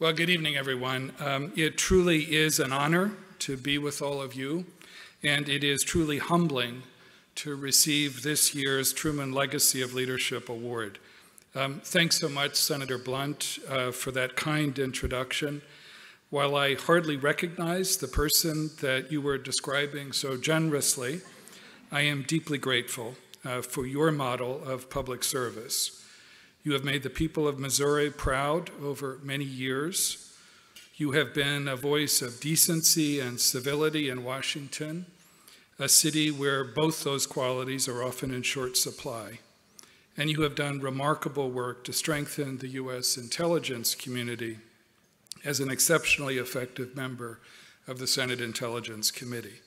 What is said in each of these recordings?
Well, good evening, everyone. Um, it truly is an honor to be with all of you, and it is truly humbling to receive this year's Truman Legacy of Leadership Award. Um, thanks so much, Senator Blunt, uh, for that kind introduction. While I hardly recognize the person that you were describing so generously, I am deeply grateful uh, for your model of public service. You have made the people of Missouri proud over many years. You have been a voice of decency and civility in Washington, a city where both those qualities are often in short supply. And you have done remarkable work to strengthen the U.S. intelligence community as an exceptionally effective member of the Senate Intelligence Committee.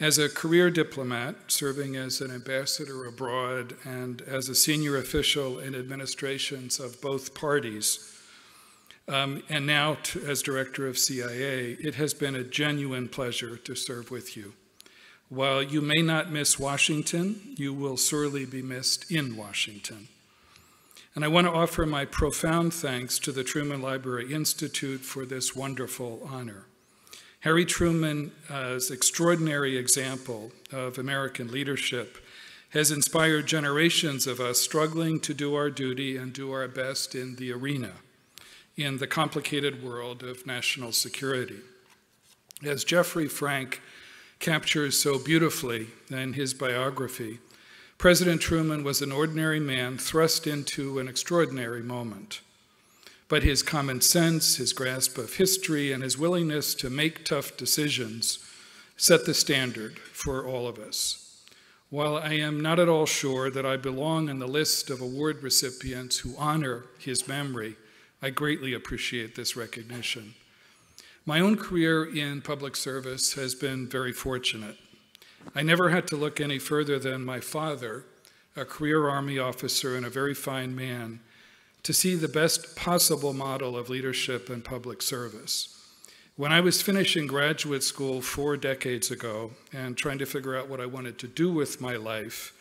As a career diplomat, serving as an ambassador abroad and as a senior official in administrations of both parties, um, and now as director of CIA, it has been a genuine pleasure to serve with you. While you may not miss Washington, you will sorely be missed in Washington. And I want to offer my profound thanks to the Truman Library Institute for this wonderful honor. Harry Truman's uh, extraordinary example of American leadership has inspired generations of us struggling to do our duty and do our best in the arena, in the complicated world of national security. As Jeffrey Frank captures so beautifully in his biography, President Truman was an ordinary man thrust into an extraordinary moment but his common sense, his grasp of history, and his willingness to make tough decisions set the standard for all of us. While I am not at all sure that I belong in the list of award recipients who honor his memory, I greatly appreciate this recognition. My own career in public service has been very fortunate. I never had to look any further than my father, a career Army officer and a very fine man, to see the best possible model of leadership and public service. When I was finishing graduate school four decades ago and trying to figure out what I wanted to do with my life,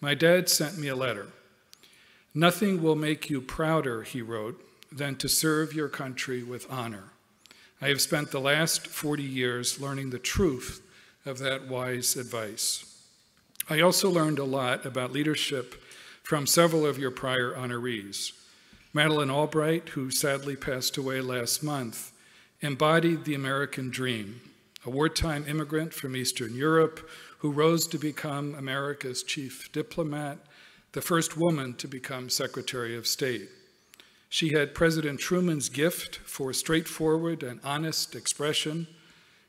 my dad sent me a letter. Nothing will make you prouder, he wrote, than to serve your country with honor. I have spent the last 40 years learning the truth of that wise advice. I also learned a lot about leadership from several of your prior honorees. Madeleine Albright, who sadly passed away last month, embodied the American dream, a wartime immigrant from Eastern Europe who rose to become America's chief diplomat, the first woman to become Secretary of State. She had President Truman's gift for straightforward and honest expression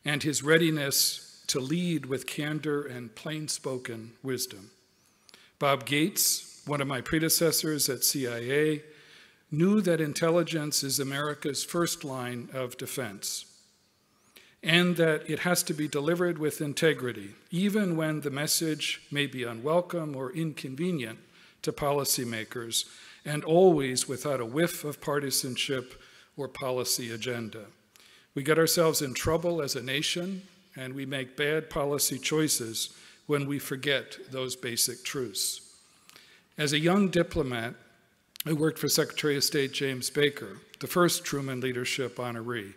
and his readiness to lead with candor and plain spoken wisdom. Bob Gates, one of my predecessors at CIA, knew that intelligence is America's first line of defense and that it has to be delivered with integrity, even when the message may be unwelcome or inconvenient to policymakers, and always without a whiff of partisanship or policy agenda. We get ourselves in trouble as a nation, and we make bad policy choices when we forget those basic truths. As a young diplomat, I worked for Secretary of State James Baker, the first Truman Leadership honoree.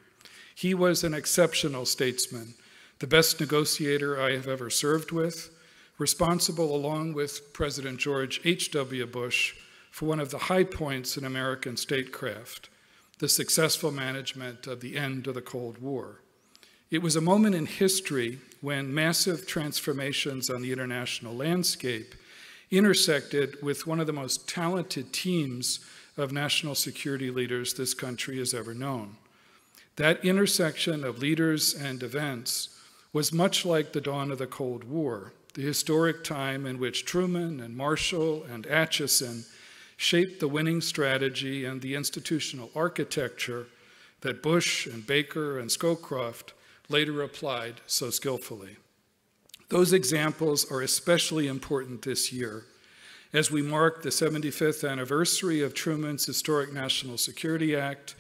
He was an exceptional statesman, the best negotiator I have ever served with, responsible along with President George H.W. Bush for one of the high points in American statecraft, the successful management of the end of the Cold War. It was a moment in history when massive transformations on the international landscape intersected with one of the most talented teams of national security leaders this country has ever known. That intersection of leaders and events was much like the dawn of the Cold War, the historic time in which Truman and Marshall and Acheson shaped the winning strategy and the institutional architecture that Bush and Baker and Scowcroft later applied so skillfully. Those examples are especially important this year as we mark the 75th anniversary of Truman's historic National Security Act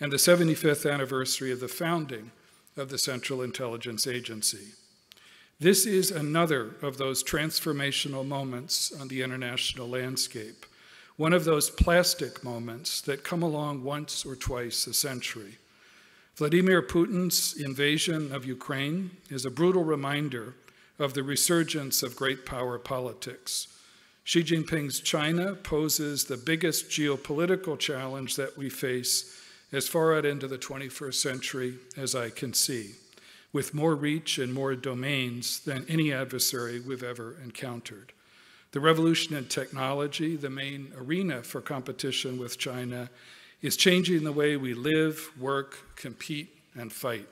and the 75th anniversary of the founding of the Central Intelligence Agency. This is another of those transformational moments on the international landscape one of those plastic moments that come along once or twice a century. Vladimir Putin's invasion of Ukraine is a brutal reminder of the resurgence of great power politics. Xi Jinping's China poses the biggest geopolitical challenge that we face as far out into the 21st century as I can see, with more reach and more domains than any adversary we've ever encountered. The revolution in technology, the main arena for competition with China, is changing the way we live, work, compete, and fight.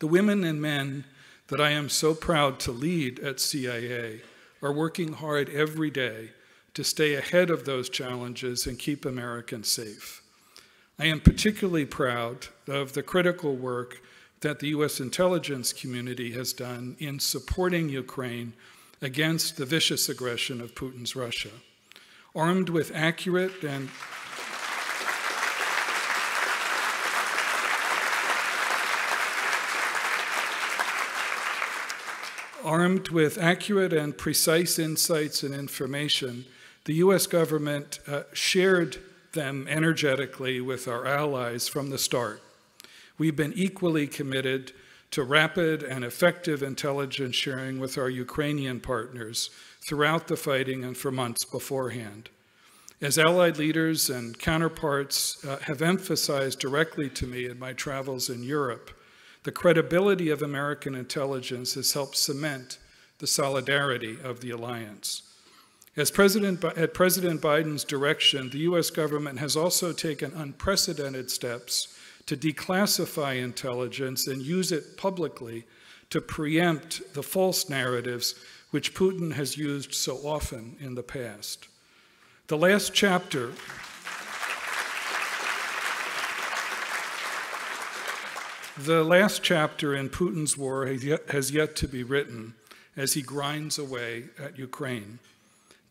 The women and men that I am so proud to lead at CIA are working hard every day to stay ahead of those challenges and keep Americans safe. I am particularly proud of the critical work that the U.S. intelligence community has done in supporting Ukraine against the vicious aggression of Putin's Russia. Armed with accurate and Armed with accurate and precise insights and information, the US government uh, shared them energetically with our allies from the start. We've been equally committed to rapid and effective intelligence sharing with our Ukrainian partners throughout the fighting and for months beforehand. As Allied leaders and counterparts uh, have emphasized directly to me in my travels in Europe, the credibility of American intelligence has helped cement the solidarity of the alliance. As President, at President Biden's direction, the US government has also taken unprecedented steps to declassify intelligence and use it publicly to preempt the false narratives which Putin has used so often in the past. The last chapter The last chapter in Putin's war has yet, has yet, to be written as he grinds away at Ukraine.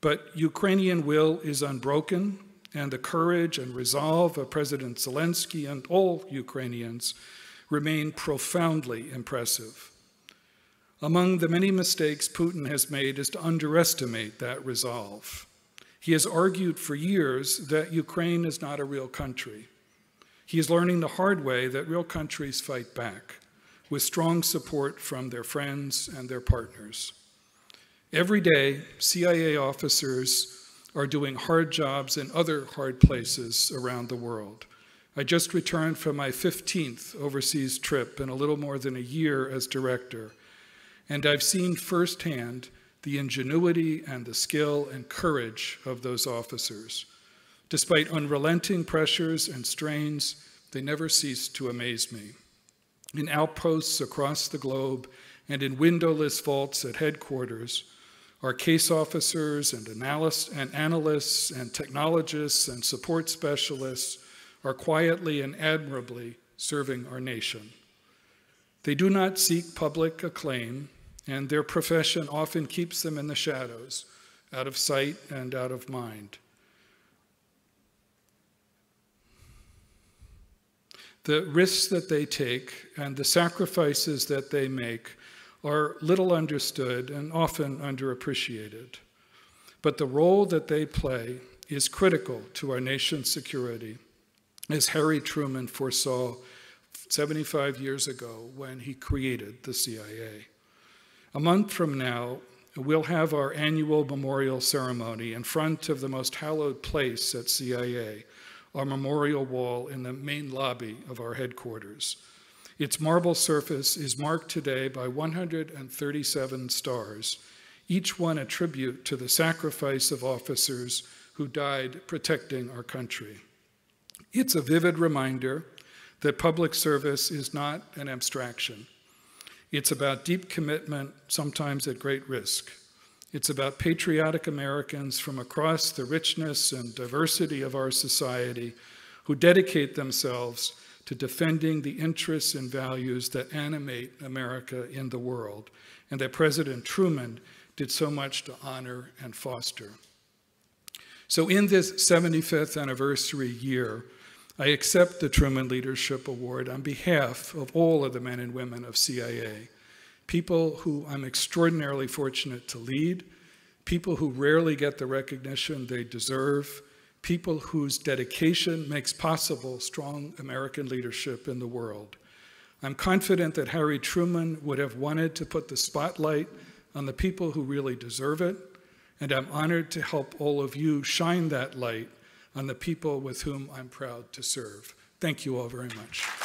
But Ukrainian will is unbroken, and the courage and resolve of President Zelensky and all Ukrainians remain profoundly impressive. Among the many mistakes Putin has made is to underestimate that resolve. He has argued for years that Ukraine is not a real country. He is learning the hard way that real countries fight back with strong support from their friends and their partners. Every day, CIA officers are doing hard jobs in other hard places around the world. I just returned from my 15th overseas trip in a little more than a year as director, and I've seen firsthand the ingenuity and the skill and courage of those officers. Despite unrelenting pressures and strains, they never cease to amaze me. In outposts across the globe and in windowless vaults at headquarters, our case officers and, analysts and analysts and technologists and support specialists are quietly and admirably serving our nation. They do not seek public acclaim, and their profession often keeps them in the shadows, out of sight and out of mind. The risks that they take and the sacrifices that they make are little understood and often underappreciated. But the role that they play is critical to our nation's security, as Harry Truman foresaw 75 years ago when he created the CIA. A month from now, we'll have our annual memorial ceremony in front of the most hallowed place at CIA, our memorial wall in the main lobby of our headquarters. Its marble surface is marked today by 137 stars, each one a tribute to the sacrifice of officers who died protecting our country. It's a vivid reminder that public service is not an abstraction. It's about deep commitment, sometimes at great risk. It's about patriotic Americans from across the richness and diversity of our society who dedicate themselves to defending the interests and values that animate America in the world, and that President Truman did so much to honor and foster. So, in this 75th anniversary year, I accept the Truman Leadership Award on behalf of all of the men and women of CIA, people who I'm extraordinarily fortunate to lead, people who rarely get the recognition they deserve, people whose dedication makes possible strong American leadership in the world. I'm confident that Harry Truman would have wanted to put the spotlight on the people who really deserve it, and I'm honored to help all of you shine that light on the people with whom I'm proud to serve. Thank you all very much.